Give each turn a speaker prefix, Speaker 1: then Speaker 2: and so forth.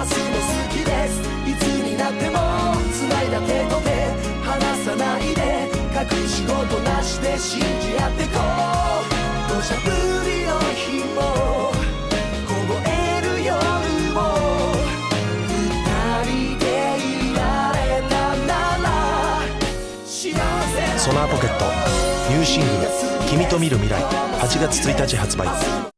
Speaker 1: 明日も好きですいつになっても繋いだ手と手離さないで隠し事なしで信じ合ってこう土砂降りの日も凍える夜も二人でいられたなら幸せ
Speaker 2: ソナーポケットニューシングル「君と見る未来」8月1日発売。